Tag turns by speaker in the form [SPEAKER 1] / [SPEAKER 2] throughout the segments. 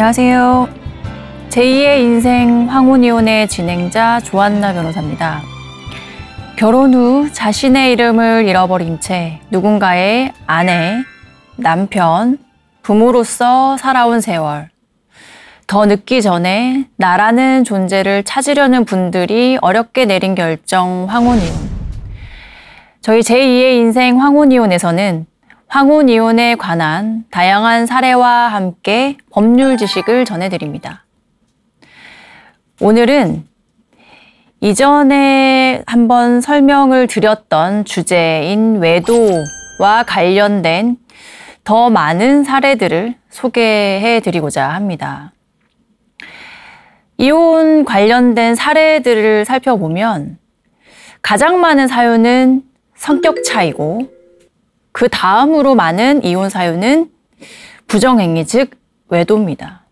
[SPEAKER 1] 안녕하세요. 제2의 인생 황혼이혼의 진행자 조한나 변호사입니다. 결혼 후 자신의 이름을 잃어버린 채 누군가의 아내, 남편, 부모로서 살아온 세월. 더 늦기 전에 나라는 존재를 찾으려는 분들이 어렵게 내린 결정 황혼이혼. 저희 제2의 인생 황혼이혼에서는 황혼 이혼에 관한 다양한 사례와 함께 법률 지식을 전해드립니다. 오늘은 이전에 한번 설명을 드렸던 주제인 외도와 관련된 더 많은 사례들을 소개해 드리고자 합니다. 이혼 관련된 사례들을 살펴보면 가장 많은 사유는 성격 차이고 그 다음으로 많은 이혼 사유는 부정행위, 즉 외도입니다.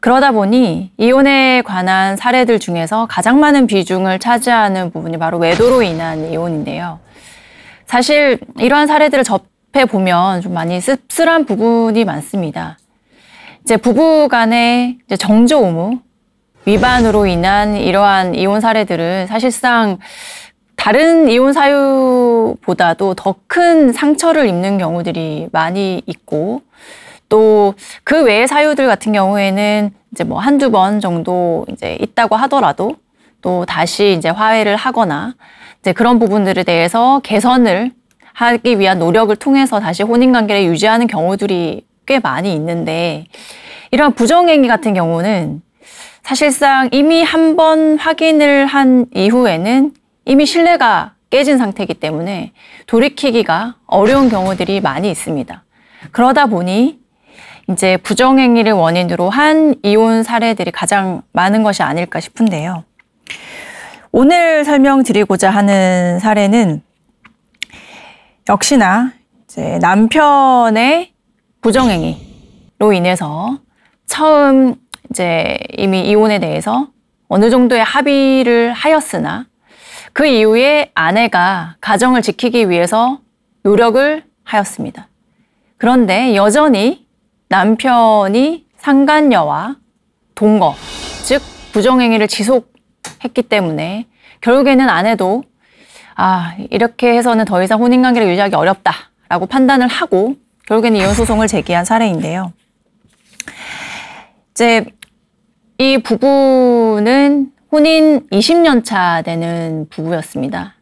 [SPEAKER 1] 그러다 보니 이혼에 관한 사례들 중에서 가장 많은 비중을 차지하는 부분이 바로 외도로 인한 이혼인데요. 사실 이러한 사례들을 접해 보면 좀 많이 씁쓸한 부분이 많습니다. 이제 부부 간의 이제 정조 의무 위반으로 인한 이러한 이혼 사례들은 사실상 다른 이혼 사유보다도 더 큰 상처를 입는 경우들이 많이 있고 또 그 외의 사유들 같은 경우에는 이제 뭐 한두 번 정도 이제 있다고 하더라도 또 다시 이제 화해를 하거나 이제 그런 부분들에 대해서 개선을 하기 위한 노력을 통해서 다시 혼인 관계를 유지하는 경우들이 꽤 많이 있는데 이런 부정행위 같은 경우는 사실상 이미 한 번 확인을 한 이후에는 이미 신뢰가 깨진 상태이기 때문에 돌이키기가 어려운 경우들이 많이 있습니다. 그러다 보니 이제 부정행위를 원인으로 한 이혼 사례들이 가장 많은 것이 아닐까 싶은데요. 오늘 설명드리고자 하는 사례는 역시나 이제 남편의 부정행위로 인해서 처음 이제 이미 이혼에 대해서 어느 정도의 합의를 하였으나 그 이후에 아내가 가정을 지키기 위해서 노력을 하였습니다. 그런데 여전히 남편이 상간녀와 동거, 즉 부정행위를 지속했기 때문에 결국에는 아내도 아 이렇게 해서는 더 이상 혼인관계를 유지하기 어렵다라고 판단을 하고 결국에는 이혼 소송을 제기한 사례인데요. 이제 이 부부는 혼인 20년 차 되는 부부였습니다.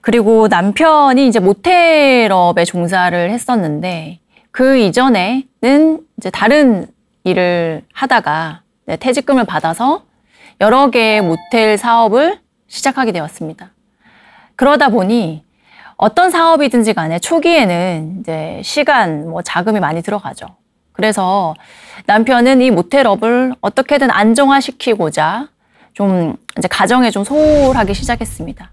[SPEAKER 1] 그리고 남편이 이제 모텔업에 종사를 했었는데 그 이전에는 이제 다른 일을 하다가 퇴직금을 받아서 여러 개의 모텔 사업을 시작하게 되었습니다. 그러다 보니 어떤 사업이든지 간에 초기에는 이제 시간, 뭐 자금이 많이 들어가죠. 그래서 남편은 이 모텔업을 어떻게든 안정화시키고자 좀 이제 가정에 좀 소홀하기 시작했습니다.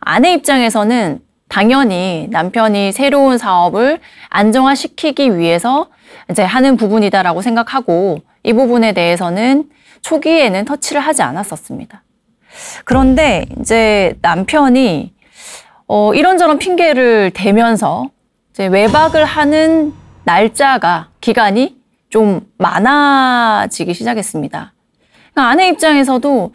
[SPEAKER 1] 아내 입장에서는 당연히 남편이 새로운 사업을 안정화시키기 위해서 이제 하는 부분이다라고 생각하고 이 부분에 대해서는 초기에는 터치를 하지 않았었습니다. 그런데 이제 남편이 어, 이런저런 핑계를 대면서 이제 외박을 하는 날짜가 기간이 좀 많아지기 시작했습니다. 그러니까 아내 입장에서도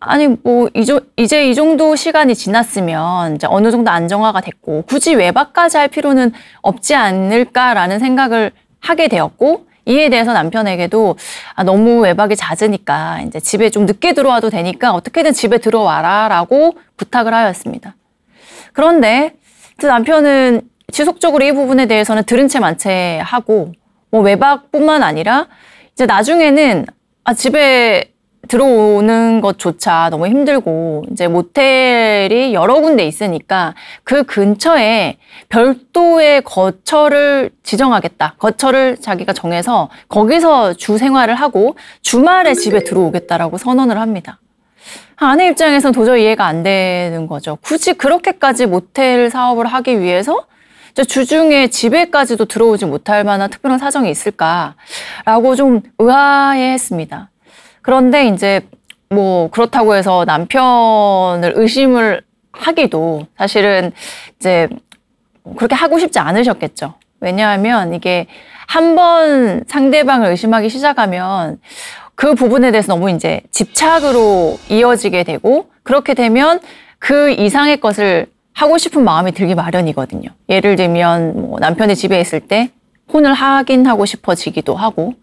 [SPEAKER 1] 아니 뭐 이조, 이제 이 정도 시간이 지났으면 이제 어느 정도 안정화가 됐고 굳이 외박까지 할 필요는 없지 않을까라는 생각을 하게 되었고 이에 대해서 남편에게도 아, 너무 외박이 잦으니까 이제 집에 좀 늦게 들어와도 되니까 어떻게든 집에 들어와라라고 부탁을 하였습니다. 그런데 남편은 지속적으로 이 부분에 대해서는 들은 채 만채 하고 뭐 외박뿐만 아니라 이제 나중에는 아 집에 들어오는 것조차 너무 힘들고 이제 모텔이 여러 군데 있으니까 그 근처에 별도의 거처를 지정하겠다. 거처를 자기가 정해서 거기서 주 생활을 하고 주말에 집에 들어오겠다라고 선언을 합니다. 아내 입장에서는 도저히 이해가 안 되는 거죠. 굳이 그렇게까지 모텔 사업을 하기 위해서 주중에 집에까지도 들어오지 못할 만한 특별한 사정이 있을까라고 좀 의아해 했습니다. 그런데 이제 뭐 그렇다고 해서 남편을 의심을 하기도 사실은 이제 그렇게 하고 싶지 않으셨겠죠. 왜냐하면 이게 한 번 상대방을 의심하기 시작하면 그 부분에 대해서 너무 이제 집착으로 이어지게 되고 그렇게 되면 그 이상의 것을 하고 싶은 마음이 들기 마련이거든요. 예를 들면 뭐 남편의 집에 있을 때 혼을 확인하고 싶어지기도 하고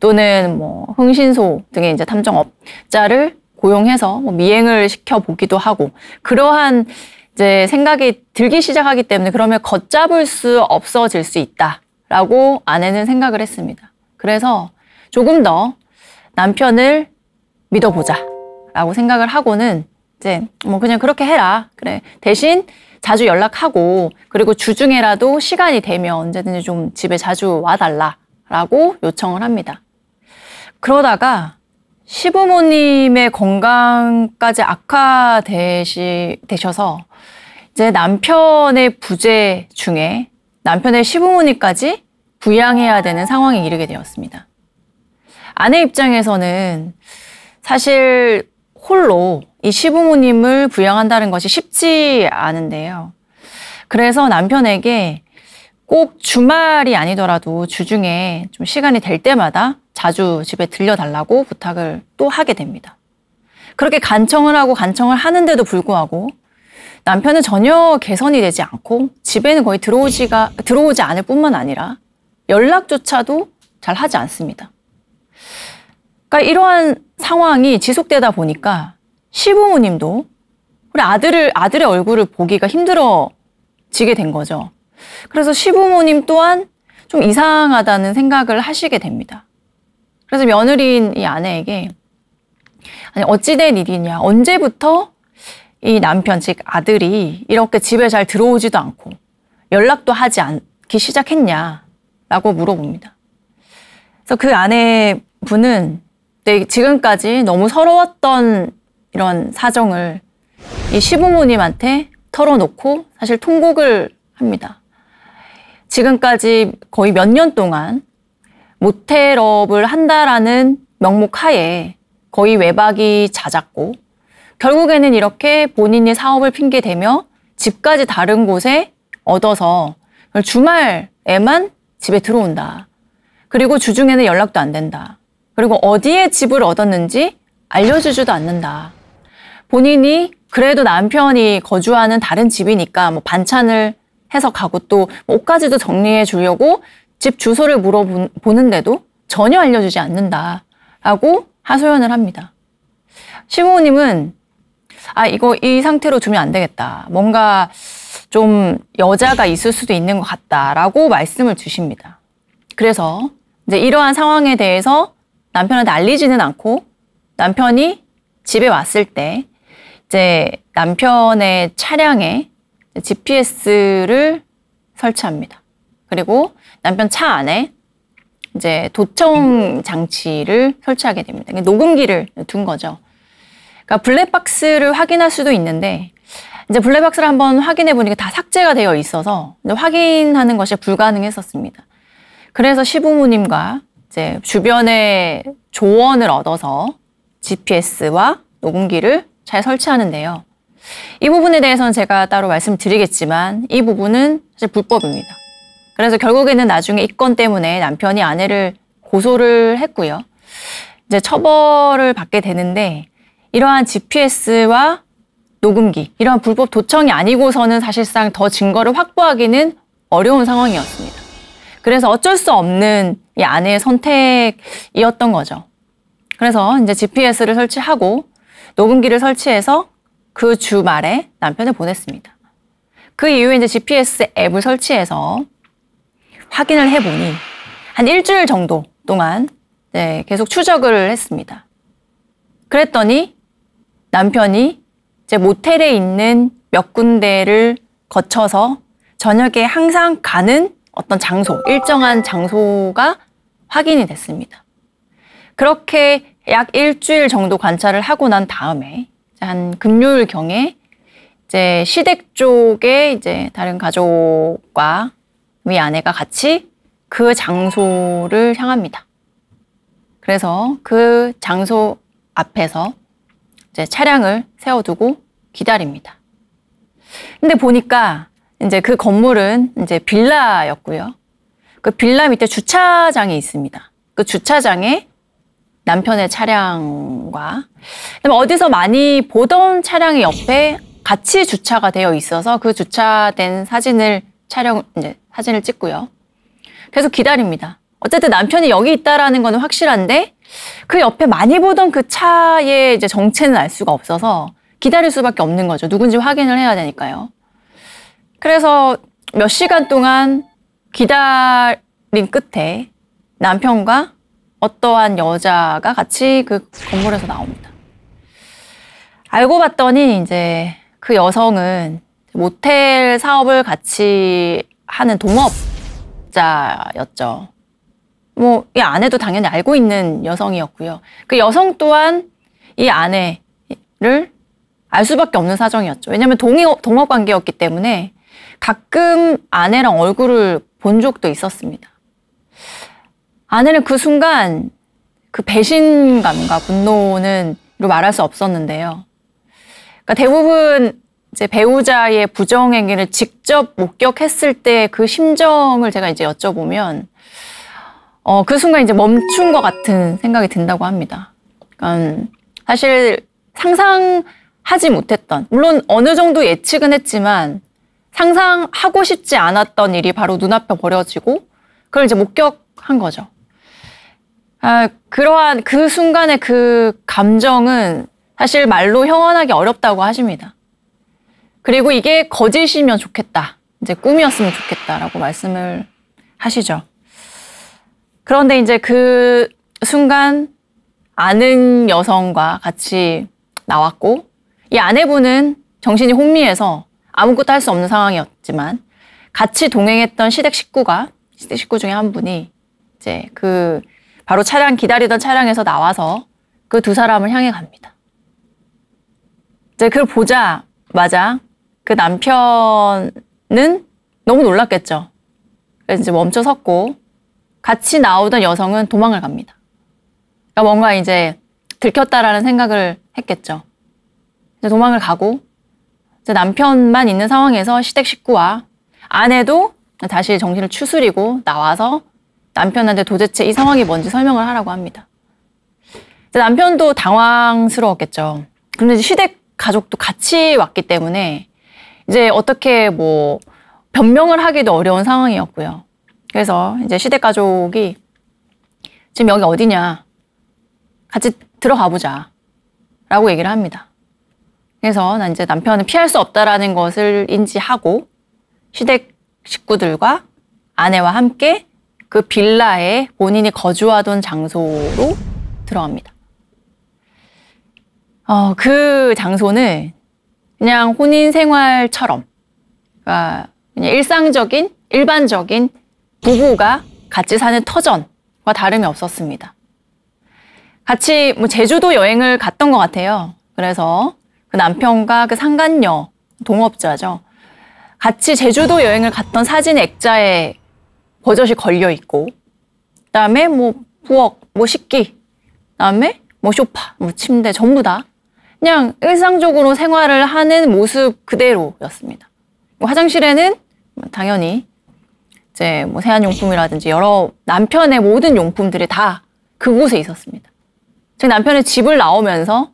[SPEAKER 1] 또는 뭐 흥신소 등의 이제 탐정업자를 고용해서 뭐 미행을 시켜 보기도 하고 그러한 이제 생각이 들기 시작하기 때문에 그러면 걷잡을 수 없어질 수 있다라고 아내는 생각을 했습니다. 그래서 조금 더 남편을 믿어보자 라고 생각을 하고는 이제 뭐 그냥 그렇게 해라. 그래. 대신 자주 연락하고 그리고 주중에라도 시간이 되면 언제든지 좀 집에 자주 와달라 라고 요청을 합니다. 그러다가 시부모님의 건강까지 악화되시, 되셔서 이제 남편의 부재 중에 남편의 시부모님까지 부양해야 되는 상황에 이르게 되었습니다. 아내 입장에서는 사실 홀로 이 시부모님을 부양한다는 것이 쉽지 않은데요. 그래서 남편에게 꼭 주말이 아니더라도 주중에 좀 시간이 될 때마다 자주 집에 들려달라고 부탁을 또 하게 됩니다. 그렇게 간청을 하고 간청을 하는데도 불구하고 남편은 전혀 개선이 되지 않고 집에는 거의 들어오지가, 들어오지 않을 뿐만 아니라 연락조차도 잘 하지 않습니다. 그러니까 이러한 상황이 지속되다 보니까 시부모님도 우리 아들을, 아들의 얼굴을 보기가 힘들어지게 된 거죠. 그래서 시부모님 또한 좀 이상하다는 생각을 하시게 됩니다. 그래서 며느리인 이 아내에게 아니 어찌된 일이냐 언제부터 이 남편 즉 아들이 이렇게 집에 잘 들어오지도 않고 연락도 하지 않기 시작했냐라고 물어봅니다. 그래서 그 아내분은 지금까지 너무 서러웠던 이런 사정을 이 시부모님한테 털어놓고 사실 통곡을 합니다. 지금까지 거의 몇 년 동안 모텔업을 한다라는 명목 하에 거의 외박이 잦았고 결국에는 이렇게 본인이 사업을 핑계 대며 집까지 다른 곳에 얻어서 주말에만 집에 들어온다. 그리고 주중에는 연락도 안 된다. 그리고 어디에 집을 얻었는지 알려주지도 않는다. 본인이 그래도 남편이 거주하는 다른 집이니까 뭐 반찬을 해서 가고 또 옷까지도 정리해 주려고 집 주소를 물어보는데도 전혀 알려주지 않는다라고 하소연을 합니다. 시부모님은 아 이거 이 상태로 두면 안 되겠다. 뭔가 좀 여자가 있을 수도 있는 것 같다라고 말씀을 주십니다. 그래서 이제 이러한 상황에 대해서 남편한테 알리지는 않고 남편이 집에 왔을 때 이제 남편의 차량에 GPS를 설치합니다. 그리고 남편 차 안에 이제 도청 장치를 설치하게 됩니다. 녹음기를 둔 거죠. 그러니까 블랙박스를 확인할 수도 있는데 이제 블랙박스를 한번 확인해 보니까 다 삭제가 되어 있어서 확인하는 것이 불가능했었습니다. 그래서 시부모님과 이제 주변에 조언을 얻어서 GPS와 녹음기를 잘 설치하는데요. 이 부분에 대해서는 제가 따로 말씀드리겠지만 이 부분은 사실 불법입니다. 그래서 결국에는 나중에 이 건 때문에 남편이 아내를 고소를 했고요. 이제 처벌을 받게 되는데 이러한 GPS와 녹음기, 이러한 불법 도청이 아니고서는 사실상 더 증거를 확보하기는 어려운 상황이었습니다. 그래서 어쩔 수 없는 이 아내의 선택이었던 거죠. 그래서 이제 GPS를 설치하고 녹음기를 설치해서 그 주말에 남편을 보냈습니다. 그 이후에 이제 GPS 앱을 설치해서 확인을 해보니 한 일주일 정도 동안 네, 계속 추적을 했습니다. 그랬더니 남편이 제 모텔에 있는 몇 군데를 거쳐서 저녁에 항상 가는 어떤 장소, 일정한 장소가 확인이 됐습니다. 그렇게 약 일주일 정도 관찰을 하고 난 다음에 한 금요일 경에 이제 시댁 쪽에 이제 다른 가족과 위 아내가 같이 그 장소를 향합니다. 그래서 그 장소 앞에서 이제 차량을 세워두고 기다립니다. 근데 보니까 이제 그 건물은 이제 빌라였고요. 그 빌라 밑에 주차장이 있습니다. 그 주차장에 남편의 차량과 어디서 많이 보던 차량의 옆에 같이 주차가 되어 있어서 그 주차된 사진을 촬영 이제 사진을 찍고요. 계속 기다립니다. 어쨌든 남편이 여기 있다라는 거는 확실한데 그 옆에 많이 보던 그 차의 이제 정체는 알 수가 없어서 기다릴 수밖에 없는 거죠. 누군지 확인을 해야 되니까요. 그래서 몇 시간 동안 기다린 끝에 남편과 어떠한 여자가 같이 그 건물에서 나옵니다. 알고 봤더니 이제 그 여성은 모텔 사업을 같이 하는 동업자였죠. 뭐, 이 아내도 당연히 알고 있는 여성이었고요. 그 여성 또한 이 아내를 알 수밖에 없는 사정이었죠. 왜냐하면 동업, 동업 관계였기 때문에 가끔 아내랑 얼굴을 본 적도 있었습니다. 아내는 그 순간 그 배신감과 분노는 말할 수 없었는데요. 그러니까 대부분 이제 배우자의 부정 행위를 직접 목격했을 때 그 심정을 제가 이제 여쭤보면 어, 그 순간 이제 멈춘 것 같은 생각이 든다고 합니다. 그러니까 사실 상상하지 못했던, 물론 어느 정도 예측은 했지만 상상하고 싶지 않았던 일이 바로 눈앞에 벌어지고 그걸 이제 목격한 거죠. 아, 그러한 그 순간의 그 감정은 사실 말로 형언하기 어렵다고 하십니다. 그리고 이게 거짓이면 좋겠다. 이제 꿈이었으면 좋겠다라고 말씀을 하시죠. 그런데 이제 그 순간 아는 여성과 같이 나왔고 이 아내분은 정신이 혼미해서 아무것도 할 수 없는 상황이었지만 같이 동행했던 시댁 식구가 시댁 식구 중에 한 분이 이제 그 바로 차량 기다리던 차량에서 나와서 그 두 사람을 향해 갑니다. 이제 그걸 보자마자 그 남편은 너무 놀랐겠죠. 그래서 이제 멈춰 섰고 같이 나오던 여성은 도망을 갑니다. 그러니까 뭔가 이제 들켰다라는 생각을 했겠죠. 도망을 가고 남편만 있는 상황에서 시댁 식구와 아내도 다시 정신을 추스리고 나와서 남편한테 도대체 이 상황이 뭔지 설명을 하라고 합니다. 남편도 당황스러웠겠죠. 그런데 시댁 가족도 같이 왔기 때문에 이제 어떻게 뭐 변명을 하기도 어려운 상황이었고요. 그래서 이제 시댁 가족이 지금 여기 어디냐? 같이 들어가 보자. 라고 얘기를 합니다. 그래서 난 이제 남편은 피할 수 없다라는 것을 인지하고 시댁 식구들과 아내와 함께 그 빌라에 본인이 거주하던 장소로 들어갑니다. 어, 그 장소는 그냥 혼인 생활처럼, 그러니까 그냥 일상적인, 일반적인 부부가 같이 사는 터전과 다름이 없었습니다. 같이 뭐 제주도 여행을 갔던 것 같아요. 그래서 그 남편과 그 상간녀, 동업자죠. 같이 제주도 여행을 갔던 사진 액자에 버젓이 걸려 있고, 그다음에 뭐 부엌, 뭐 식기, 그다음에 뭐 소파, 뭐 침대 전부 다 그냥 일상적으로 생활을 하는 모습 그대로였습니다. 뭐 화장실에는 당연히 이제 뭐 세안용품이라든지 여러 남편의 모든 용품들이 다 그곳에 있었습니다. 제 남편의 집을 나오면서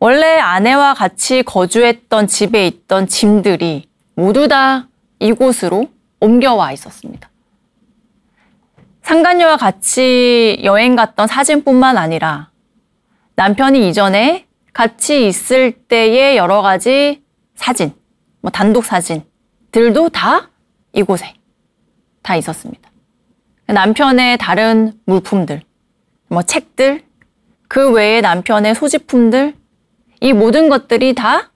[SPEAKER 1] 원래 아내와 같이 거주했던 집에 있던 짐들이 모두 다 이곳으로 옮겨와 있었습니다. 상간녀와 같이 여행 갔던 사진뿐만 아니라 남편이 이전에 같이 있을 때의 여러 가지 사진, 뭐 단독 사진들도 다 이곳에 다 있었습니다. 남편의 다른 물품들, 뭐 책들, 그 외에 남편의 소지품들, 이 모든 것들이 다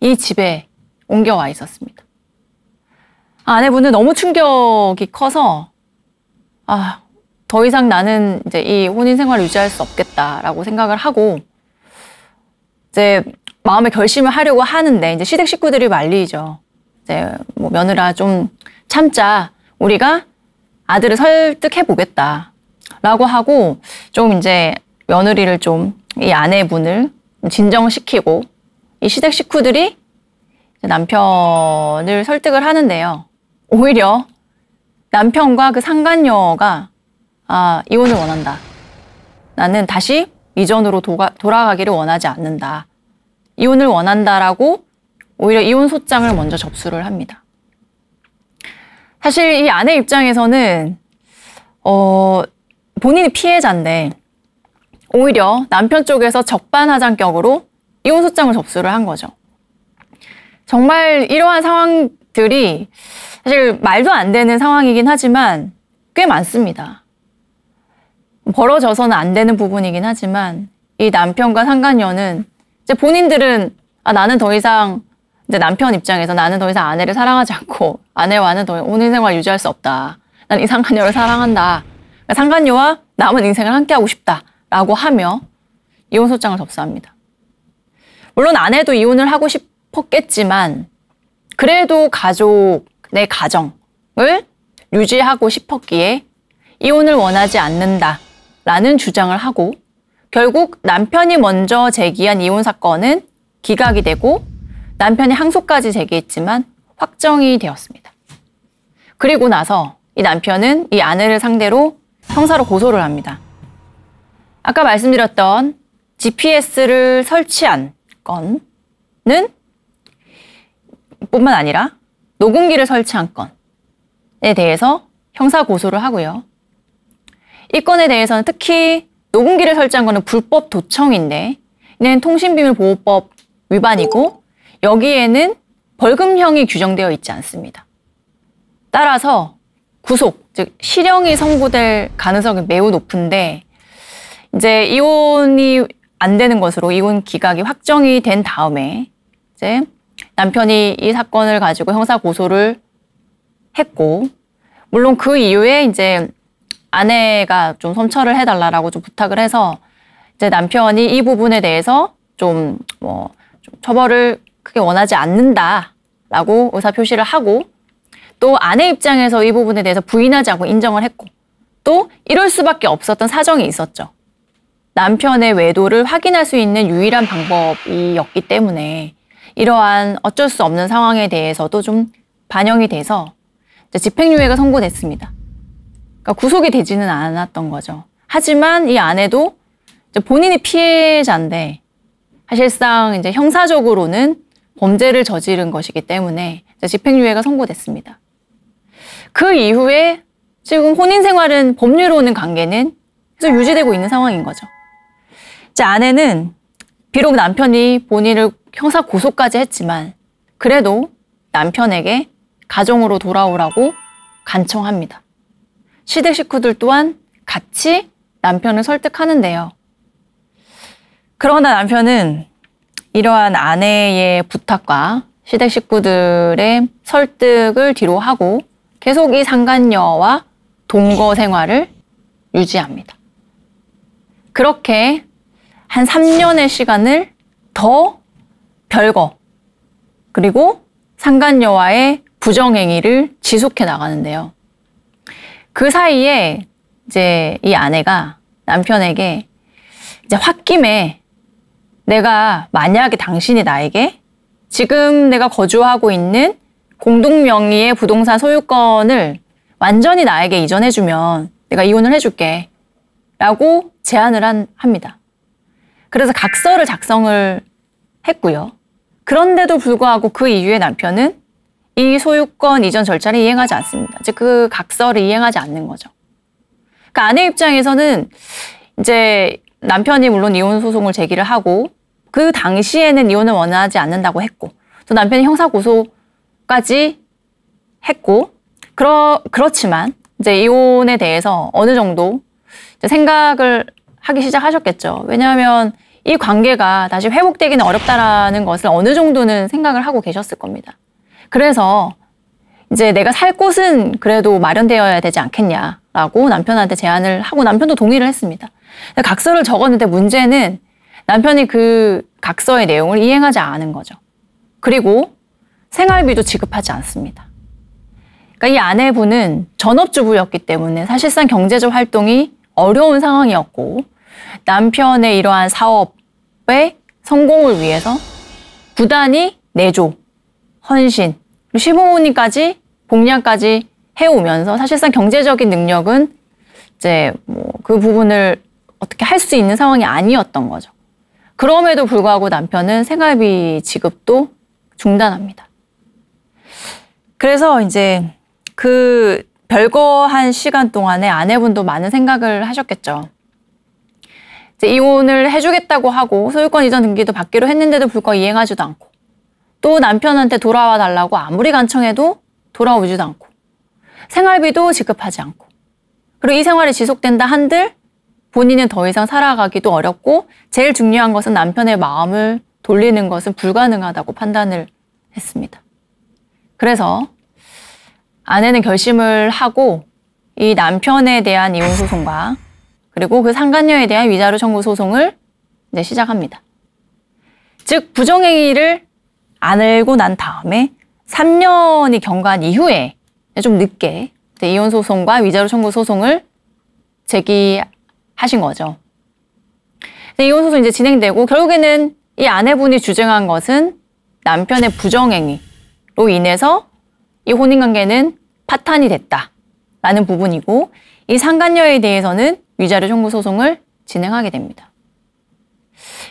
[SPEAKER 1] 이 집에 옮겨와 있었습니다. 아내분은 너무 충격이 커서 아, 더 이상 나는 이제 이 혼인 생활을 유지할 수 없겠다라고 생각을 하고 이제 마음의 결심을 하려고 하는데 이제 시댁 식구들이 말리죠. 이제 뭐 며느라 좀 참자. 우리가 아들을 설득해 보겠다 라고 하고 좀 이제 며느리를 좀 이 아내분을 진정시키고 이 시댁 식구들이 남편을 설득을 하는데요. 오히려 남편과 그 상간녀가 아, 이혼을 원한다. 나는 다시 이전으로 도가, 돌아가기를 원하지 않는다. 이혼을 원한다라고 오히려 이혼 소장을 먼저 접수를 합니다. 사실 이 아내 입장에서는 어, 본인이 피해자인데 오히려 남편 쪽에서 적반하장격으로 이혼 소장을 접수를 한 거죠. 정말 이러한 상황들이 사실 말도 안 되는 상황이긴 하지만 꽤 많습니다. 벌어져서는 안 되는 부분이긴 하지만 이 남편과 상간녀는 이제 본인들은 아, 나는 더 이상 이제 남편 입장에서 나는 더 이상 아내를 사랑하지 않고 아내와는 더 혼인 생활 유지할 수 없다. 난 이 상간녀를 사랑한다. 그러니까 상간녀와 남은 인생을 함께하고 싶다라고 하며 이혼 소장을 접수합니다. 물론 아내도 이혼을 하고 싶었겠지만 그래도 가족 내 가정을 유지하고 싶었기에 이혼을 원하지 않는다 라는 주장을 하고 결국 남편이 먼저 제기한 이혼 사건은 기각이 되고 남편이 항소까지 제기했지만 확정이 되었습니다. 그리고 나서 이 남편은 이 아내를 상대로 형사로 고소를 합니다. 아까 말씀드렸던 GPS를 설치한 건은 뿐만 아니라 녹음기를 설치한 건에 대해서 형사 고소를 하고요. 이 건에 대해서는 특히 녹음기를 설치한 거는 불법 도청인데 이는 통신비밀보호법 위반이고 여기에는 벌금형이 규정되어 있지 않습니다. 따라서 구속, 즉 실형이 선고될 가능성이 매우 높은데 이제 이혼이 안 되는 것으로 이혼 기각이 확정이 된 다음에 이제 남편이 이 사건을 가지고 형사 고소를 했고 물론 그 이후에 이제 아내가 좀 선처를 해달라라고 좀 부탁을 해서 이제 남편이 이 부분에 대해서 좀 뭐 좀 처벌을 크게 원하지 않는다라고 의사 표시를 하고 또 아내 입장에서 이 부분에 대해서 부인하지 않고 인정을 했고 또 이럴 수밖에 없었던 사정이 있었죠. 남편의 외도를 확인할 수 있는 유일한 방법이었기 때문에 이러한 어쩔 수 없는 상황에 대해서도 좀 반영이 돼서 집행유예가 선고됐습니다. 그러니까 구속이 되지는 않았던 거죠. 하지만 이 아내도 본인이 피해자인데 사실상 이제 형사적으로는 범죄를 저지른 것이기 때문에 집행유예가 선고됐습니다. 그 이후에 지금 혼인 생활은 법률로는 관계는 계속 유지되고 있는 상황인 거죠. 제 아내는 비록 남편이 본인을 형사 고소까지 했지만 그래도 남편에게 가정으로 돌아오라고 간청합니다. 시댁 식구들 또한 같이 남편을 설득하는데요. 그러나 남편은 이러한 아내의 부탁과 시댁 식구들의 설득을 뒤로 하고 계속 이 상간녀와 동거 생활을 유지합니다. 그렇게 한 3년의 시간을 더 별거 그리고 상간녀와의 부정행위를 지속해 나가는데요. 그 사이에 이제 이 아내가 남편에게 이제 홧김에 내가 만약에 당신이 나에게 지금 내가 거주하고 있는 공동 명의의 부동산 소유권을 완전히 나에게 이전해주면 내가 이혼을 해줄게. 라고 제안을 한, 합니다. 그래서 각서를 작성을 했고요. 그런데도 불구하고 그 이후에 남편은 이 소유권 이전 절차를 이행하지 않습니다. 즉, 그 각서를 이행하지 않는 거죠. 그러니까 아내 입장에서는 이제 남편이 물론 이혼 소송을 제기를 하고 그 당시에는 이혼을 원하지 않는다고 했고 또 남편이 형사 고소까지 했고 그러, 그렇지만 이제 이혼에 대해서 어느 정도 생각을 하기 시작하셨겠죠. 왜냐하면 이 관계가 다시 회복되기는 어렵다라는 것을 어느 정도는 생각을 하고 계셨을 겁니다. 그래서 이제 내가 살 곳은 그래도 마련되어야 되지 않겠냐라고 남편한테 제안을 하고 남편도 동의를 했습니다. 각서를 적었는데 문제는 남편이 그 각서의 내용을 이행하지 않은 거죠. 그리고 생활비도 지급하지 않습니다. 그러니까 이 아내분은 전업주부였기 때문에 사실상 경제적 활동이 어려운 상황이었고 남편의 이러한 사업의 성공을 위해서 부단히 내조, 헌신, 시부모님까지 복량까지 해오면서 사실상 경제적인 능력은 이제 뭐 그 부분을 어떻게 할 수 있는 상황이 아니었던 거죠. 그럼에도 불구하고 남편은 생활비 지급도 중단합니다. 그래서 이제 그 별거 한 시간 동안에 아내분도 많은 생각을 하셨겠죠. 이혼을 해주겠다고 하고 소유권 이전 등기도 받기로 했는데도 불구하고 이행하지도 않고 또 남편한테 돌아와 달라고 아무리 간청해도 돌아오지도 않고 생활비도 지급하지 않고 그리고 이 생활이 지속된다 한들 본인은 더 이상 살아가기도 어렵고 제일 중요한 것은 남편의 마음을 돌리는 것은 불가능하다고 판단을 했습니다. 그래서 아내는 결심을 하고 이 남편에 대한 이혼 소송과 그리고 그 상간녀에 대한 위자료 청구 소송을 이제 시작합니다. 즉 부정행위를 안 알고 난 다음에 3년이 경과한 이후에 좀 늦게 이혼 소송과 위자료 청구 소송을 제기하신 거죠. 이혼 소송 이제 진행되고 결국에는 이 아내분이 주장한 것은 남편의 부정행위로 인해서 이 혼인관계는 파탄이 됐다라는 부분이고 이 상간녀에 대해서는 위자료 청구 소송을 진행하게 됩니다.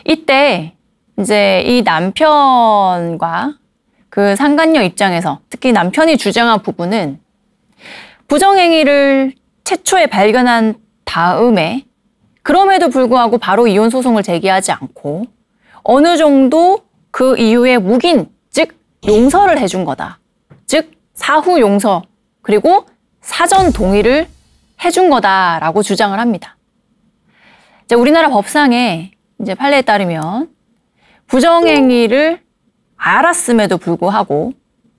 [SPEAKER 1] 이때 이제 이 남편과 그 상간녀 입장에서 특히 남편이 주장한 부분은 부정행위를 최초에 발견한 다음에 그럼에도 불구하고 바로 이혼 소송을 제기하지 않고 어느 정도 그 이후에 묵인, 즉 용서를 해준 거다. 즉 사후 용서 그리고 사전 동의를 해준 거다라고 주장을 합니다. 이제 우리나라 법상에 이제 판례에 따르면 부정행위를 알았음에도 불구하고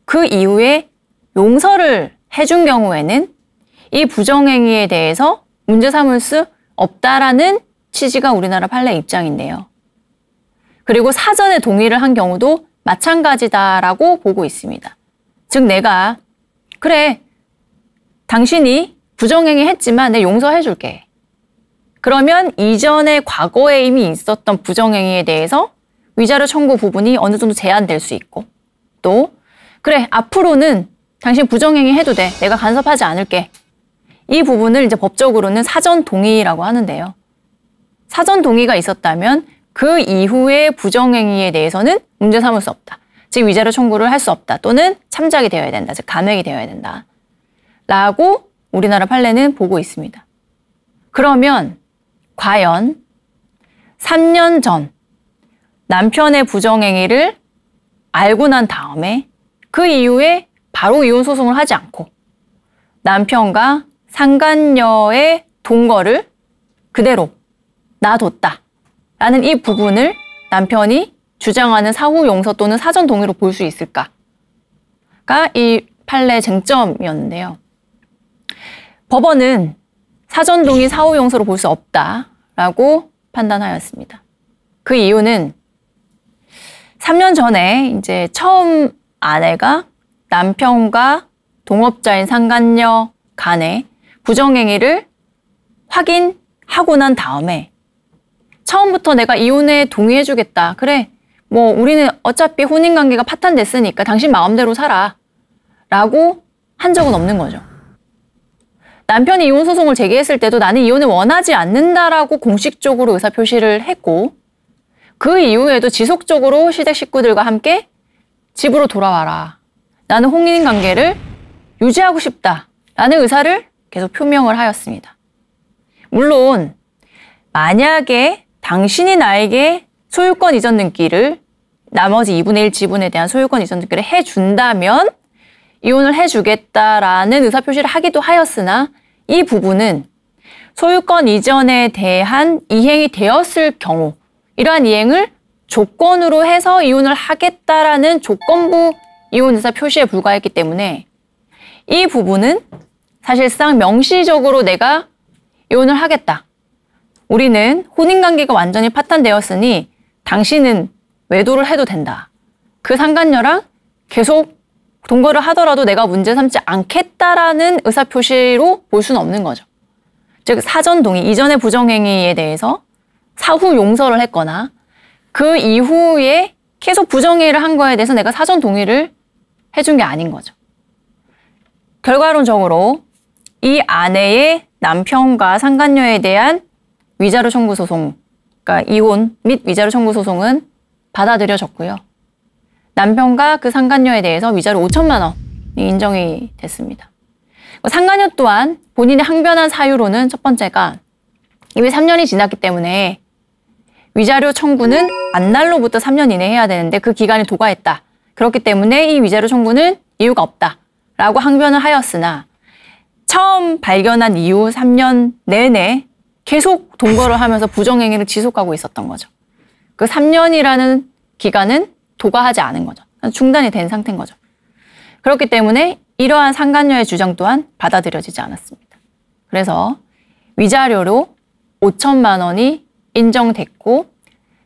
[SPEAKER 1] 그 이후에 용서를 해준 경우에는 이 부정행위에 대해서 문제 삼을 수 없다라는 취지가 우리나라 판례 입장인데요. 그리고 사전에 동의를 한 경우도 마찬가지다라고 보고 있습니다. 즉 내가 그래 당신이 부정행위 했지만 내 용서해 줄게. 그러면 이전에 과거에 이미 있었던 부정행위에 대해서 위자료 청구 부분이 어느 정도 제한될 수 있고 또 그래 앞으로는 당신 부정행위 해도 돼. 내가 간섭하지 않을게. 이 부분을 이제 법적으로는 사전 동의라고 하는데요. 사전 동의가 있었다면 그 이후의 부정행위에 대해서는 문제 삼을 수 없다. 즉 위자료 청구를 할 수 없다. 또는 참작이 되어야 된다. 즉 감액이 되어야 된다. 라고 우리나라 판례는 보고 있습니다. 그러면 과연 3년 전 남편의 부정행위를 알고 난 다음에 그 이후에 바로 이혼 소송을 하지 않고 남편과 상간녀의 동거를 그대로 놔뒀다. 라는 이 부분을 남편이 주장하는 사후 용서 또는 사전 동의로 볼 수 있을까가 이 판례 쟁점이었는데요. 법원은 사전 동의 사후 용서로 볼 수 없다라고 판단하였습니다. 그 이유는 3년 전에 이제 처음 아내가 남편과 동업자인 상간녀 간에 부정행위를 확인하고 난 다음에 처음부터 내가 이혼에 동의해주겠다. 그래, 뭐 우리는 어차피 혼인관계가 파탄됐으니까 당신 마음대로 살아. 라고 한 적은 없는 거죠. 남편이 이혼 소송을 제기했을 때도 나는 이혼을 원하지 않는다라고 공식적으로 의사표시를 했고 그 이후에도 지속적으로 시댁 식구들과 함께 집으로 돌아와라. 나는 혼인 관계를 유지하고 싶다 라는 의사를 계속 표명을 하였습니다. 물론 만약에 당신이 나에게 소유권 이전 등기를 나머지 2분의 1 지분에 대한 소유권 이전 등기를 해준다면 이혼을 해주겠다라는 의사표시를 하기도 하였으나 이 부분은 소유권 이전에 대한 이행이 되었을 경우 이러한 이행을 조건으로 해서 이혼을 하겠다라는 조건부 이혼 의사 표시에 불과했기 때문에 이 부분은 사실상 명시적으로 내가 이혼을 하겠다. 우리는 혼인관계가 완전히 파탄되었으니 당신은 외도를 해도 된다. 그 상간녀랑 계속 동거를 하더라도 내가 문제 삼지 않겠다라는 의사표시로 볼 수는 없는 거죠. 즉 사전 동의, 이전의 부정행위에 대해서 사후 용서를 했거나 그 이후에 계속 부정행위를 한 거에 대해서 내가 사전 동의를 해준 게 아닌 거죠. 결과론적으로 이 아내의 남편과 상간녀에 대한 위자료 청구 소송, 그러니까 이혼 및 위자료 청구 소송은 받아들여졌고요. 남편과 그 상간녀에 대해서 위자료 5천만 원이 인정이 됐습니다. 상간녀 또한 본인의 항변한 사유로는 첫 번째가 이미 3년이 지났기 때문에 위자료 청구는 안날로부터 3년 이내 해야 되는데 그 기간이 도과했다. 그렇기 때문에 이 위자료 청구는 이유가 없다. 라고 항변을 하였으나 처음 발견한 이후 3년 내내 계속 동거를 하면서 부정행위를 지속하고 있었던 거죠. 그 3년이라는 기간은 도과하지 않은 거죠. 중단이 된 상태인 거죠. 그렇기 때문에 이러한 상간녀의 주장 또한 받아들여지지 않았습니다. 그래서 위자료로 5천만 원이 인정됐고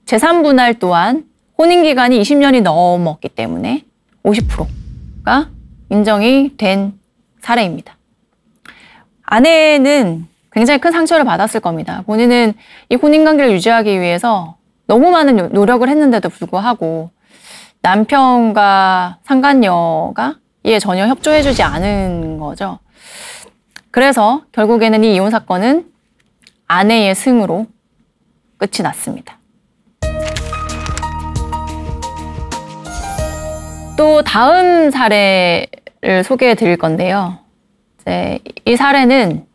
[SPEAKER 1] 재산 분할 또한 혼인 기간이 20년이 넘었기 때문에 50%가 인정이 된 사례입니다. 아내는 굉장히 큰 상처를 받았을 겁니다. 본인은 이 혼인 관계를 유지하기 위해서 너무 많은 노력을 했는데도 불구하고 남편과 상간녀가 이에 전혀 협조해주지 않은 거죠. 그래서 결국에는 이 이혼 사건은 아내의 승으로 끝이 났습니다. 또 다음 사례를 소개해 드릴 건데요. 이제 이 사례는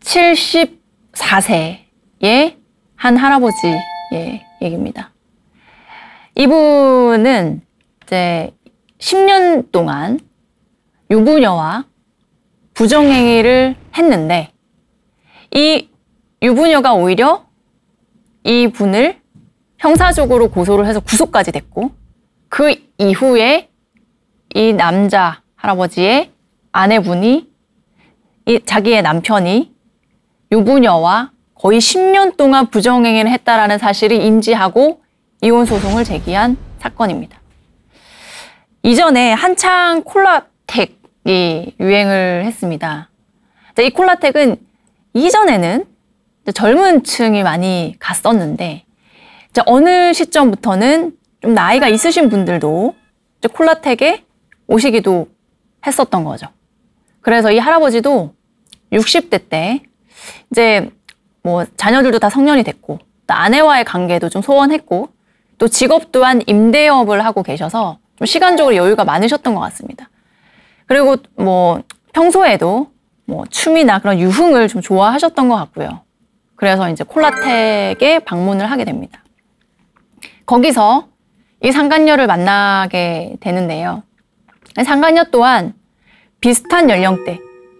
[SPEAKER 1] 74세의 한 할아버지의 얘기입니다. 이분은 이제 10년 동안 유부녀와 부정행위를 했는데 이 유부녀가 오히려 이 분을 형사적으로 고소를 해서 구속까지 됐고 그 이후에 이 남자 할아버지의 아내분이 이 자기의 남편이 유부녀와 거의 10년 동안 부정행위를 했다라는 사실을 인지하고 이혼 소송을 제기한 사건입니다. 이전에 한창 콜라텍이 유행을 했습니다. 이 콜라텍은 이전에는 젊은 층이 많이 갔었는데 어느 시점부터는 좀 나이가 있으신 분들도 콜라텍에 오시기도 했었던 거죠. 그래서 이 할아버지도 60대 때 이제 뭐 자녀들도 다 성년이 됐고 또 아내와의 관계도 좀 소원했고 또 직업 또한 임대업을 하고 계셔서 좀 시간적으로 여유가 많으셨던 것 같습니다. 그리고 뭐 평소에도 뭐 춤이나 그런 유흥을 좀 좋아하셨던 것 같고요. 그래서 이제 콜라텍에 방문을 하게 됩니다. 거기서 이 상간녀를 만나게 되는데요. 상간녀 또한 비슷한 연령대,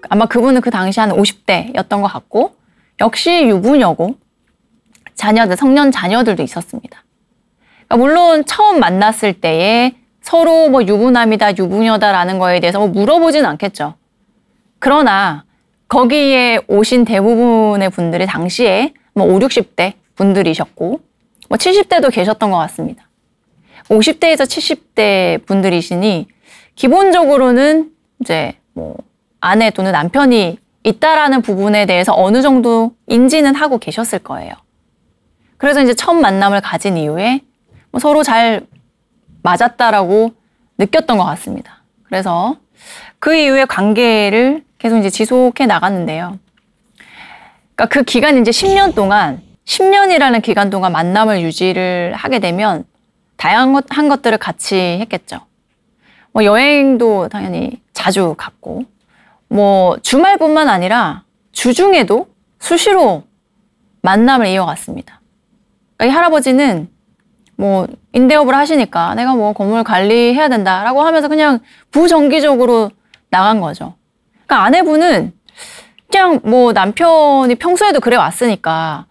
[SPEAKER 1] 아마 그분은 그 당시 한 50대였던 것 같고, 역시 유부녀고, 자녀들, 성년 자녀들도 있었습니다. 그러니까 물론 처음 만났을 때에 서로 뭐 유부남이다, 유부녀다라는 거에 대해서 뭐 물어보진 않겠죠. 그러나 거기에 오신 대부분의 분들이 당시에 뭐 5, 60대 분들이셨고, 뭐 70대도 계셨던 것 같습니다. 50대에서 70대 분들이시니 기본적으로는 이제 뭐 아내 또는 남편이 있다라는 부분에 대해서 어느 정도 인지는 하고 계셨을 거예요. 그래서 이제 처음 만남을 가진 이후에 뭐 서로 잘 맞았다라고 느꼈던 것 같습니다. 그래서 그 이후에 관계를 계속 이제 지속해 나갔는데요. 그러니까 그 기간 이제 10년 동안 10년이라는 기간 동안 만남을 유지를 하게 되면 다양한 것들을 같이 했겠죠. 뭐 여행도 당연히 자주 갔고, 뭐 주말뿐만 아니라 주중에도 수시로 만남을 이어갔습니다. 그러니까 이 할아버지는 뭐 임대업을 하시니까 내가 뭐 건물 관리해야 된다라고 하면서 그냥 부정기적으로 나간 거죠. 그러니까 아내분은 그냥 뭐 남편이 평소에도 그래 왔으니까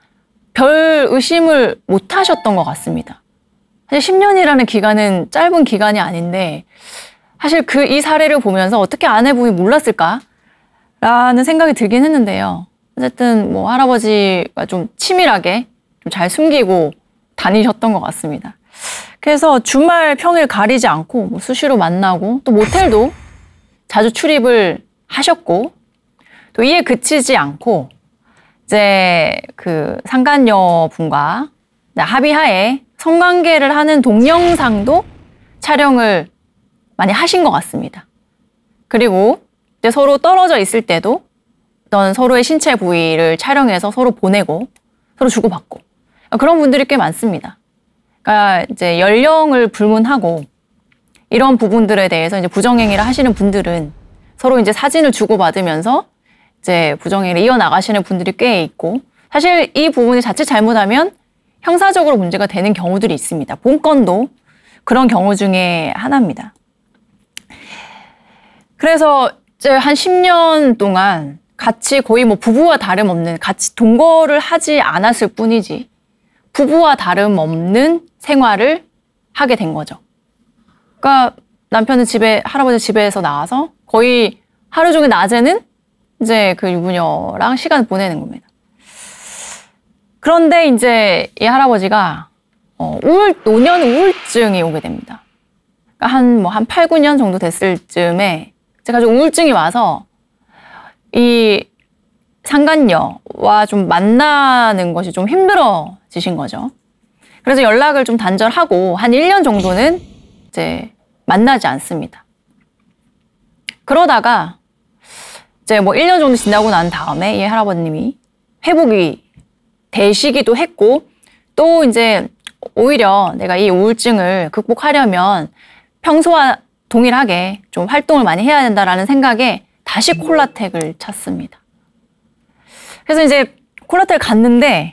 [SPEAKER 1] 별 의심을 못 하셨던 것 같습니다. 사실 10년이라는 기간은 짧은 기간이 아닌데 사실 그 이 사례를 보면서 어떻게 아내분이 몰랐을까? 라는 생각이 들긴 했는데요. 어쨌든 뭐 할아버지가 좀 치밀하게 좀 잘 숨기고 다니셨던 것 같습니다. 그래서 주말 평일 가리지 않고 뭐 수시로 만나고 또 모텔도 자주 출입을 하셨고 또 이에 그치지 않고 이제 그 상간녀 분과 합의하에 성관계를 하는 동영상도 촬영을 많이 하신 것 같습니다. 그리고 이제 서로 떨어져 있을 때도 어떤 서로의 신체 부위를 촬영해서 서로 보내고 서로 주고받고 그런 분들이 꽤 많습니다. 그러니까 이제 연령을 불문하고 이런 부분들에 대해서 이제 부정행위를 하시는 분들은 서로 이제 사진을 주고받으면서 이제 부정행위를 이어나가시는 분들이 꽤 있고 사실 이 부분이 자칫 잘못하면 형사적으로 문제가 되는 경우들이 있습니다. 본건도 그런 경우 중에 하나입니다. 그래서 이제 한 10년 동안 같이 거의 뭐 부부와 다름없는 같이 동거를 하지 않았을 뿐이지 부부와 다름없는 생활을 하게 된 거죠. 그러니까 남편은 집에 할아버지 집에서 나와서 거의 하루 종일 낮에는 이제 그 유부녀랑 시간을 보내는 겁니다. 그런데 이제 이 할아버지가 어, 우울, 노년 우울증이 오게 됩니다. 그러니까 한, 뭐, 한 8, 9년 정도 됐을 쯤에 제가 좀 우울증이 와서 이 상간녀와 좀 만나는 것이 좀 힘들어지신 거죠. 그래서 연락을 좀 단절하고 한 1년 정도는 이제 만나지 않습니다. 그러다가 이제 뭐 1년 정도 지나고 난 다음에 이 할아버님이 회복이 되시기도 했고 또 이제 오히려 내가 이 우울증을 극복하려면 평소와 동일하게 좀 활동을 많이 해야 된다라는 생각에 다시 콜라텍을 찾습니다. 그래서 이제 콜라텍 갔는데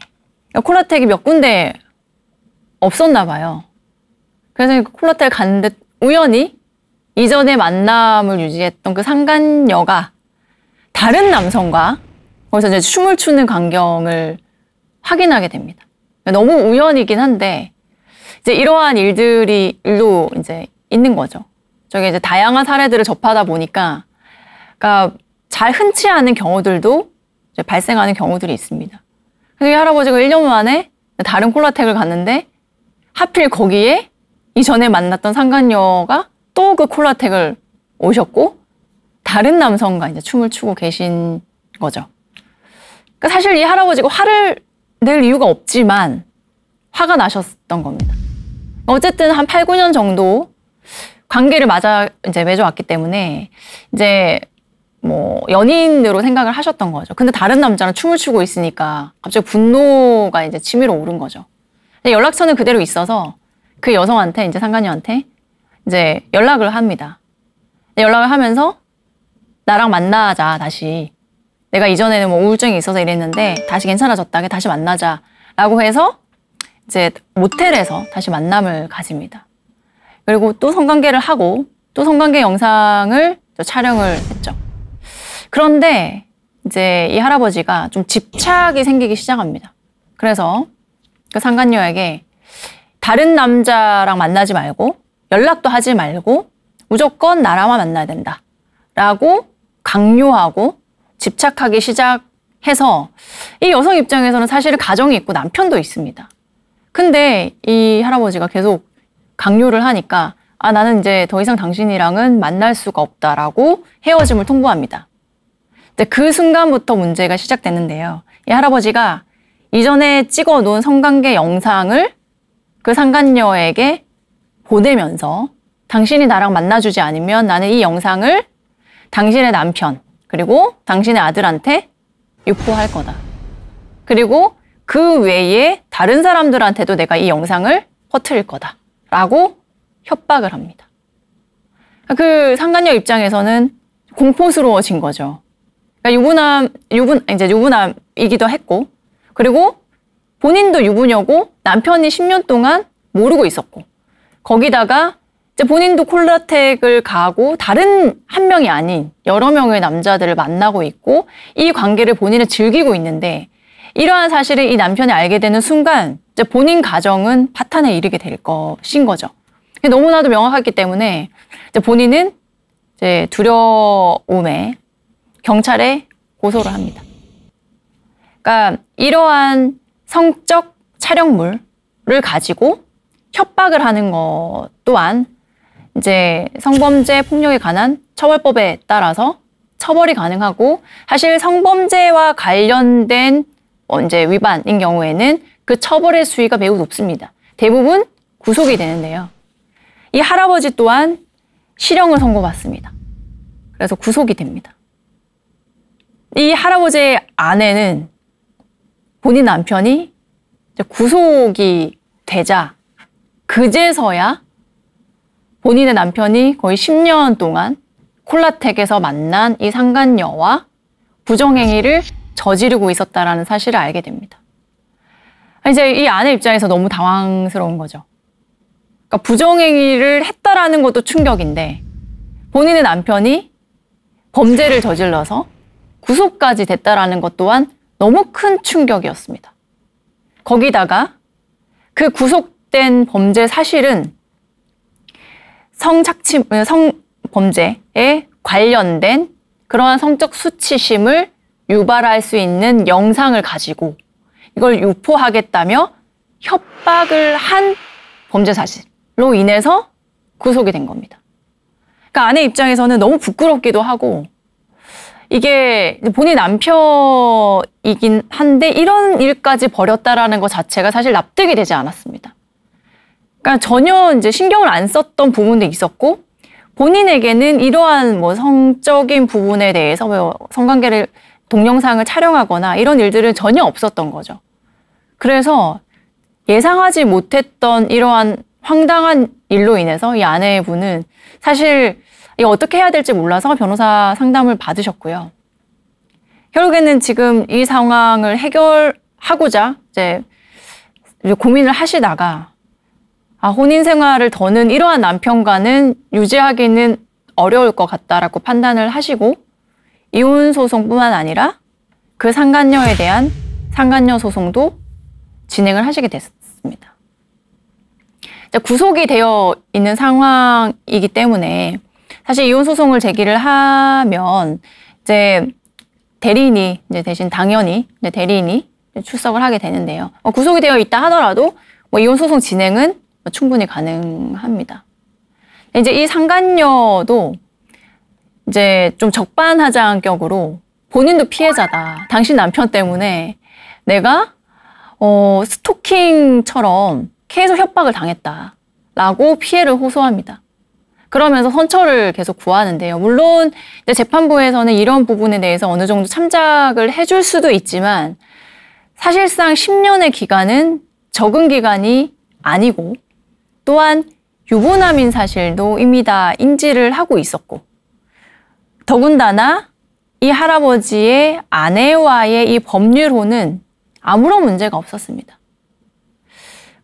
[SPEAKER 1] 콜라텍이 몇 군데 없었나 봐요. 그래서 콜라텍 갔는데 우연히 이전에 만남을 유지했던 그 상간녀가 다른 남성과 거기서 이제 춤을 추는 광경을 확인하게 됩니다. 너무 우연이긴 한데 이제 이러한 일들이 일도 이제 있는 거죠. 저게 이제 다양한 사례들을 접하다 보니까 그러니까 잘 흔치 않은 경우들도 발생하는 경우들이 있습니다. 그래서 이 할아버지가 1년 만에 다른 콜라텍을 갔는데 하필 거기에 이전에 만났던 상간녀가 또 그 콜라텍을 오셨고 다른 남성과 이제 춤을 추고 계신 거죠. 그러니까 사실 이 할아버지가 화를 낼 이유가 없지만 화가 나셨던 겁니다. 어쨌든 한 8, 9년 정도 관계를 맞아 이제 맺어왔기 때문에 이제 뭐 연인으로 생각을 하셨던 거죠. 근데 다른 남자랑 춤을 추고 있으니까 갑자기 분노가 이제 치밀어 오른 거죠. 연락처는 그대로 있어서 그 여성한테 이제 상간녀한테 이제 연락을 합니다. 연락을 하면서 나랑 만나자 다시. 내가 이전에는 뭐 우울증이 있어서 이랬는데 다시 괜찮아졌다. 다시 만나자 라고 해서 이제 모텔에서 다시 만남을 가집니다. 그리고 또 성관계를 하고 또 성관계 영상을 촬영을 했죠. 그런데 이제 이 할아버지가 좀 집착이 생기기 시작합니다. 그래서 그 상간녀에게 다른 남자랑 만나지 말고 연락도 하지 말고 무조건 나랑만 만나야 된다. 라고 강요하고 집착하기 시작해서 이 여성 입장에서는 사실 가정이 있고 남편도 있습니다. 근데 이 할아버지가 계속 강요를 하니까 아, 나는 이제 더 이상 당신이랑은 만날 수가 없다라고 헤어짐을 통보합니다. 그 순간부터 문제가 시작됐는데요. 이 할아버지가 이전에 찍어 놓은 성관계 영상을 그 상간녀에게 보내면서 당신이 나랑 만나주지 않으면 나는 이 영상을 당신의 남편, 그리고 당신의 아들한테 유포할 거다. 그리고 그 외에 다른 사람들한테도 내가 이 영상을 퍼뜨릴 거다. 라고 협박을 합니다. 그 상간녀 입장에서는 공포스러워진 거죠. 그러니까 유부남, 유부, 이제 유부남이기도 했고, 그리고 본인도 유부녀고 남편이 10년 동안 모르고 있었고, 거기다가 이제 본인도 콜라텍을 가고 다른 한 명이 아닌 여러 명의 남자들을 만나고 있고 이 관계를 본인은 즐기고 있는데 이러한 사실을 이 남편이 알게 되는 순간 이제 본인 가정은 파탄에 이르게 될 것인 거죠. 너무나도 명확하기 때문에 이제 본인은 이제 두려움에 경찰에 고소를 합니다. 그러니까 이러한 성적 촬영물을 가지고 협박을 하는 것 또한 이제 성범죄 폭력에 관한 처벌법에 따라서 처벌이 가능하고 사실 성범죄와 관련된 어, 이제 위반인 경우에는 그 처벌의 수위가 매우 높습니다. 대부분 구속이 되는데요. 이 할아버지 또한 실형을 선고받습니다. 그래서 구속이 됩니다. 이 할아버지의 아내는 본인 남편이 구속이 되자 그제서야 본인의 남편이 거의 10년 동안 콜라텍에서 만난 이 상간녀와 부정행위를 저지르고 있었다라는 사실을 알게 됩니다. 이제 이 아내 입장에서 너무 당황스러운 거죠. 그러니까 부정행위를 했다라는 것도 충격인데 본인의 남편이 범죄를 저질러서 구속까지 됐다라는 것 또한 너무 큰 충격이었습니다. 거기다가 그 구속된 범죄 사실은 성착취, 성범죄에 관련된 그러한 성적 수치심을 유발할 수 있는 영상을 가지고 이걸 유포하겠다며 협박을 한 범죄 사실로 인해서 구속이 된 겁니다. 그러니까 아내 입장에서는 너무 부끄럽기도 하고 이게 본인 남편이긴 한데 이런 일까지 벌였다라는 것 자체가 사실 납득이 되지 않았습니다. 그러니까 전혀 이제 신경을 안 썼던 부분도 있었고 본인에게는 이러한 뭐 성적인 부분에 대해서 뭐 성관계를 동영상을 촬영하거나 이런 일들은 전혀 없었던 거죠. 그래서 예상하지 못했던 이러한 황당한 일로 인해서 이 아내분은 사실 이거 어떻게 해야 될지 몰라서 변호사 상담을 받으셨고요. 결국에는 지금 이 상황을 해결하고자 이제 고민을 하시다가 아, 혼인 생활을 더는 이러한 남편과는 유지하기는 어려울 것 같다라고 판단을 하시고 이혼 소송뿐만 아니라 그 상간녀에 대한 상간녀 소송도 진행을 하시게 됐습니다. 구속이 되어 있는 상황이기 때문에 사실 이혼 소송을 제기를 하면 이제 대리인이 이제 대신 당연히 이제 대리인이 출석을 하게 되는데요. 어, 구속이 되어 있다 하더라도 뭐 이혼 소송 진행은 충분히 가능합니다. 이제 이 상간녀도 이제 좀 적반하장격으로 본인도 피해자다. 당신 남편 때문에 내가 어, 스토킹처럼 계속 협박을 당했다. 라고 피해를 호소합니다. 그러면서 선처를 계속 구하는데요. 물론 재판부에서는 이런 부분에 대해서 어느 정도 참작을 해줄 수도 있지만 사실상 10년의 기간은 적은 기간이 아니고 또한 유부남인 사실도 이미 다 인지를 하고 있었고 더군다나 이 할아버지의 아내와의 이 법률혼은 아무런 문제가 없었습니다.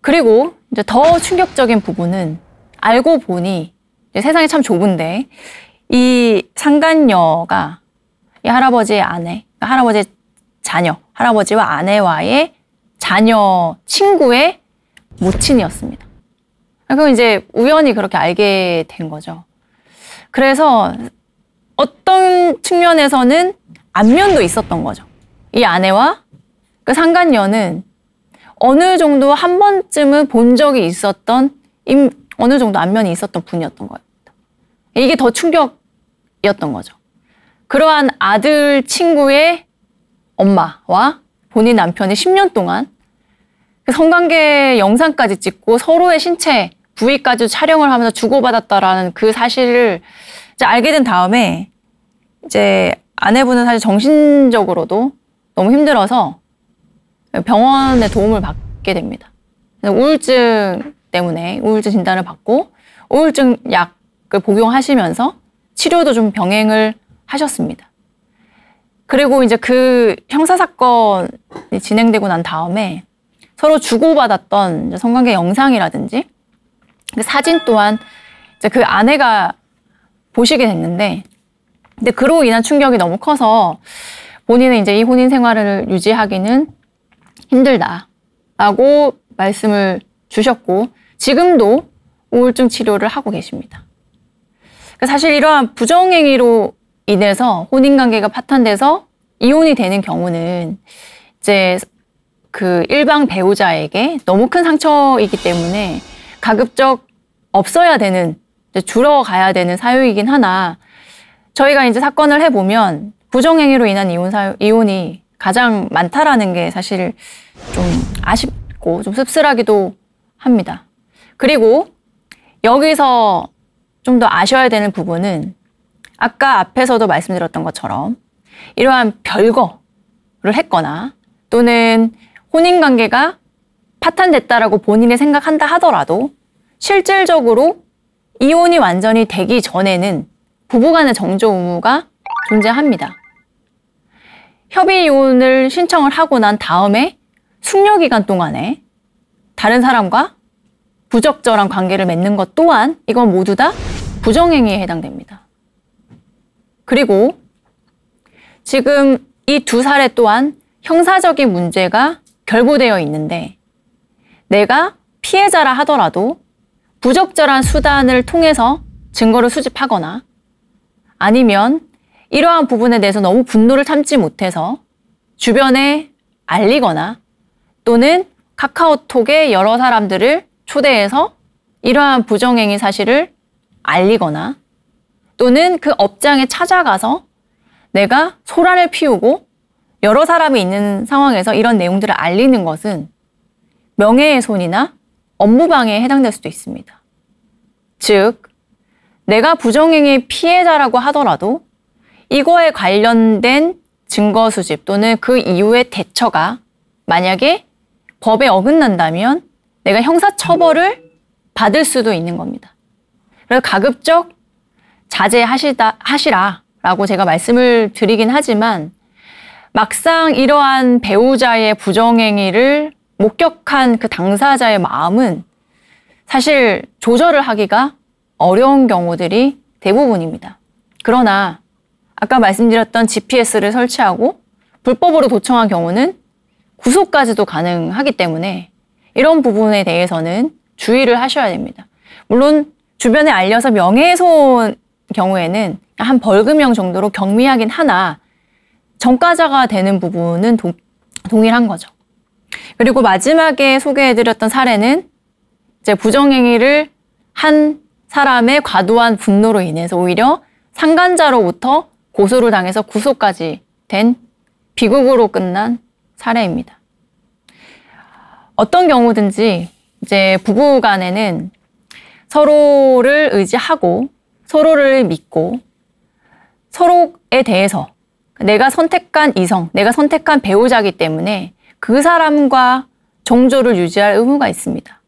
[SPEAKER 1] 그리고 이제 더 충격적인 부분은 알고 보니 세상이 참 좁은데 이 상간녀가 이 할아버지의 아내, 할아버지의 자녀, 할아버지와 아내와의 자녀 친구의 모친이었습니다. 그럼 이제 우연히 그렇게 알게 된 거죠. 그래서 어떤 측면에서는 안면도 있었던 거죠. 이 아내와 그 상간녀는 어느 정도 한 번쯤은 본 적이 있었던 임, 어느 정도 안면이 있었던 분이었던 거예요. 이게 더 충격이었던 거죠. 그러한 아들 친구의 엄마와 본인 남편이 10년 동안 그 성관계 영상까지 찍고 서로의 신체 부위까지 촬영을 하면서 주고받았다라는 그 사실을 이제 알게 된 다음에 이제 아내분은 사실 정신적으로도 너무 힘들어서 병원의 도움을 받게 됩니다. 우울증 때문에 우울증 진단을 받고 우울증 약을 복용하시면서 치료도 좀 병행을 하셨습니다. 그리고 이제 그 형사사건이 진행되고 난 다음에 서로 주고받았던 성관계 영상이라든지 그 사진 또한 이제 그 아내가 보시게 됐는데, 근데 그로 인한 충격이 너무 커서 본인은 이제 이 혼인 생활을 유지하기는 힘들다라고 말씀을 주셨고, 지금도 우울증 치료를 하고 계십니다. 그러니까 사실 이러한 부정행위로 인해서 혼인 관계가 파탄돼서 이혼이 되는 경우는 이제 그 일방 배우자에게 너무 큰 상처이기 때문에 가급적 없어야 되는, 줄어가야 되는 사유이긴 하나, 저희가 이제 사건을 해보면 부정행위로 인한 이혼 사유, 이혼이 가장 많다라는 게 사실 좀 아쉽고 좀 씁쓸하기도 합니다. 그리고 여기서 좀 더 아셔야 되는 부분은 아까 앞에서도 말씀드렸던 것처럼 이러한 별거를 했거나 또는 혼인 관계가 파탄됐다라고 본인이 생각한다 하더라도 실질적으로 이혼이 완전히 되기 전에는 부부간의 정조 의무가 존재합니다. 협의 이혼을 신청을 하고 난 다음에 숙려 기간 동안에 다른 사람과 부적절한 관계를 맺는 것 또한 이건 모두 다 부정행위에 해당됩니다. 그리고 지금 이 두 사례 또한 형사적인 문제가 결부되어 있는데 내가 피해자라 하더라도 부적절한 수단을 통해서 증거를 수집하거나 아니면 이러한 부분에 대해서 너무 분노를 참지 못해서 주변에 알리거나 또는 카카오톡에 여러 사람들을 초대해서 이러한 부정행위 사실을 알리거나 또는 그 업장에 찾아가서 내가 소란을 피우고 여러 사람이 있는 상황에서 이런 내용들을 알리는 것은 명예훼손이나 업무방해에 해당될 수도 있습니다. 즉, 내가 부정행위 피해자라고 하더라도 이거에 관련된 증거 수집 또는 그 이후의 대처가 만약에 법에 어긋난다면 내가 형사처벌을 받을 수도 있는 겁니다. 그래서 가급적 자제하시다, 하시라라고 제가 말씀을 드리긴 하지만 막상 이러한 배우자의 부정행위를 목격한 그 당사자의 마음은 사실 조절을 하기가 어려운 경우들이 대부분입니다. 그러나 아까 말씀드렸던 GPS를 설치하고 불법으로 도청한 경우는 구속까지도 가능하기 때문에 이런 부분에 대해서는 주의를 하셔야 됩니다. 물론 주변에 알려서 명예훼손 경우에는 한 벌금형 정도로 경미하긴 하나 전과자가 되는 부분은 동, 동일한 거죠. 그리고 마지막에 소개해드렸던 사례는 이제 부정행위를 한 사람의 과도한 분노로 인해서 오히려 상간자로부터 고소를 당해서 구속까지 된 비극으로 끝난 사례입니다. 어떤 경우든지 이제 부부 간에는 서로를 의지하고 서로를 믿고 서로에 대해서 내가 선택한 이성, 내가 선택한 배우자기 때문에 그 사람과 정조를 유지할 의무가 있습니다.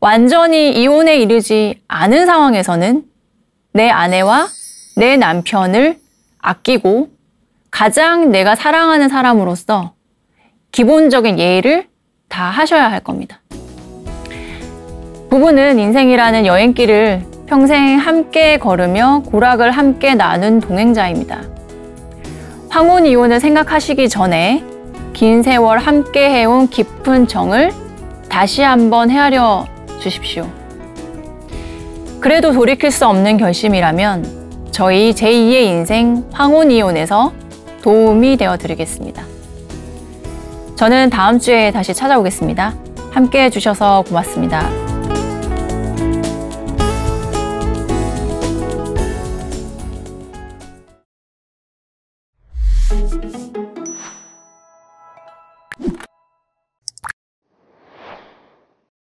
[SPEAKER 1] 완전히 이혼에 이르지 않은 상황에서는 내 아내와 내 남편을 아끼고 가장 내가 사랑하는 사람으로서 기본적인 예의를 다 하셔야 할 겁니다. 부부는 인생이라는 여행길을 평생 함께 걸으며 고락을 함께 나눈 동행자입니다. 황혼 이혼을 생각하시기 전에 긴 세월 함께 해온 깊은 정을 다시 한번 헤아려 주십시오. 그래도 돌이킬 수 없는 결심이라면 저희 제2의 인생 황혼 이혼에서 도움이 되어 드리겠습니다. 저는 다음 주에 다시 찾아오겠습니다. 함께 해주셔서 고맙습니다.